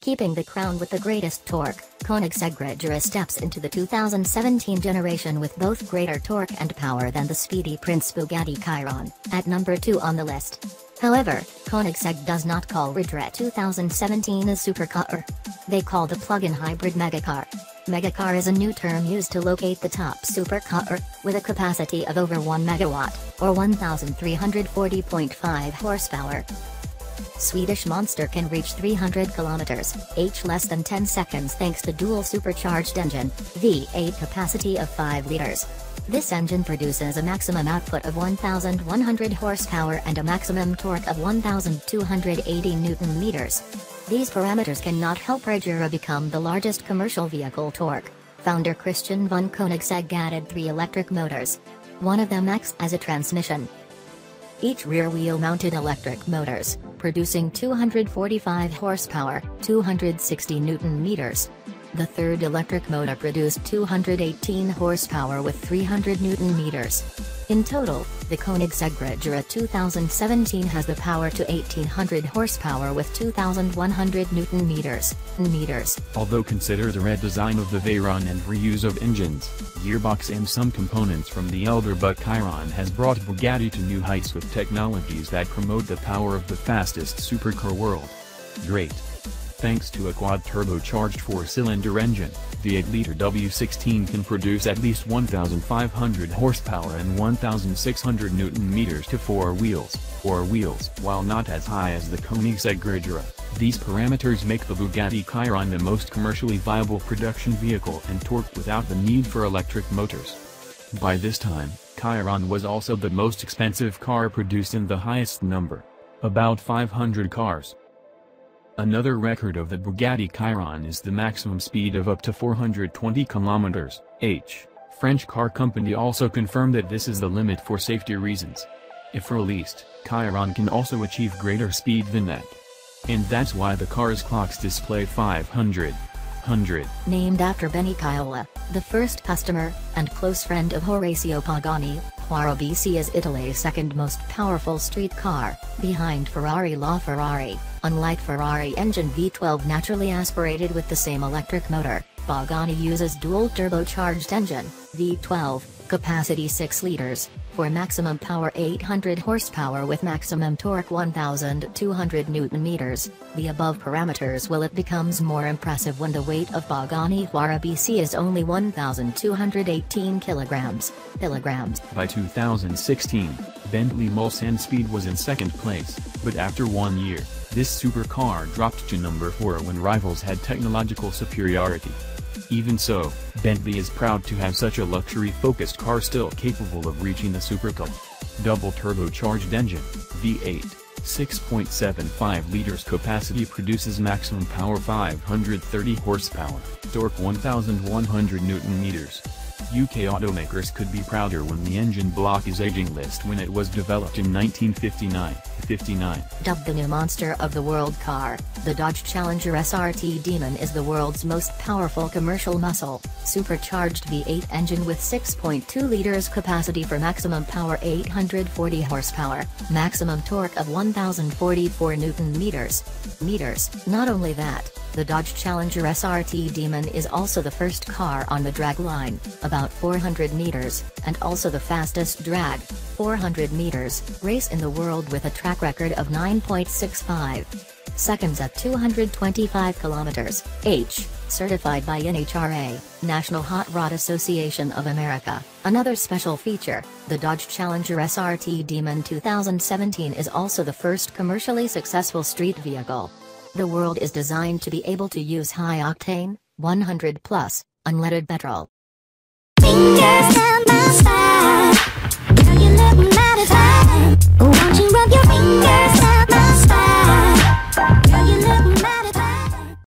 Keeping the crown with the greatest torque, Koenigsegg steps into the 2017 generation with both greater torque and power than the speedy Prince Bugatti Chiron, at number 2 on the list. However, Koenigsegg does not call Regera 2017 a supercar. They call the plug-in hybrid megacar. Megacar is a new term used to locate the top supercar, with a capacity of over 1 megawatt, or 1,340.5 horsepower. Swedish Monster can reach 300 kilometers, h less than 10 seconds thanks to dual supercharged engine, V8 capacity of 5 liters. This engine produces a maximum output of 1,100 horsepower and a maximum torque of 1,280 newton meters. These parameters cannot help Regera become the largest commercial vehicle torque. Founder Christian von Koenigsegg added three electric motors. One of them acts as a transmission. Each rear-wheel mounted electric motors, producing 245 horsepower, 260 newton meters. The third electric motor produced 218 horsepower with 300 newton meters. In total, the Koenigsegg Regera 2017 has the power to 1800 horsepower with 2100 newton meters. meters. Although considered a redesign of the Veyron and reuse of engines, gearbox and some components from the elder Buck Chiron has brought Bugatti to new heights with technologies that promote the power of the fastest supercar world. Great. Thanks to a quad-turbocharged four-cylinder engine, the 8-liter W16 can produce at least 1,500 horsepower and 1,600 newton-meters to four wheels, four wheels. While not as high as the Koenigsegg Regera, these parameters make the Bugatti Chiron the most commercially viable production vehicle and torque without the need for electric motors. By this time, Chiron was also the most expensive car produced in the highest number. About 500 cars. Another record of the Bugatti Chiron is the maximum speed of up to 420 km h. French car company also confirmed that this is the limit for safety reasons. If released, Chiron can also achieve greater speed than that. And that's why the car's clocks display 500. 100. Named after Benny Caiola, the first customer, and close friend of Horacio Pagani, Huayra BC is Italy's second most powerful street car, behind Ferrari LaFerrari. Unlike Ferrari engine V12 naturally aspirated with the same electric motor, Pagani uses dual turbocharged engine, V12, capacity 6 liters, for maximum power 800 horsepower with maximum torque 1200 newton meters. The above parameters will it becomes more impressive when the weight of Pagani Huayra BC is only 1218 kilograms. Kilograms. By 2016, Bentley Mulsanne Speed was in second place, but after one year, this supercar dropped to number 4 when rivals had technological superiority. Even so, Bentley is proud to have such a luxury-focused car still capable of reaching the supercar. Double turbocharged engine, V8, 6.75 liters capacity produces maximum power 530 horsepower, torque 1100 newton meters. UK automakers could be prouder when the engine block is aging list when it was developed in 1959. 59. Dubbed the new monster of the world car, the Dodge Challenger SRT Demon is the world's most powerful commercial muscle, supercharged V8 engine with 6.2 liters capacity for maximum power 840 horsepower, maximum torque of 1044 newton meters. Meters. Not only that, the Dodge Challenger SRT Demon is also the first car on the drag line, about 400 meters, and also the fastest drag, 400 meters, race in the world with a track record of 9.65 seconds at 225 kilometers, h, certified by NHRA, National Hot Rod Association of America. Another special feature, the Dodge Challenger SRT Demon 2017 is also the first commercially successful street vehicle. The world is designed to be able to use high octane, 100 plus, unleaded petrol.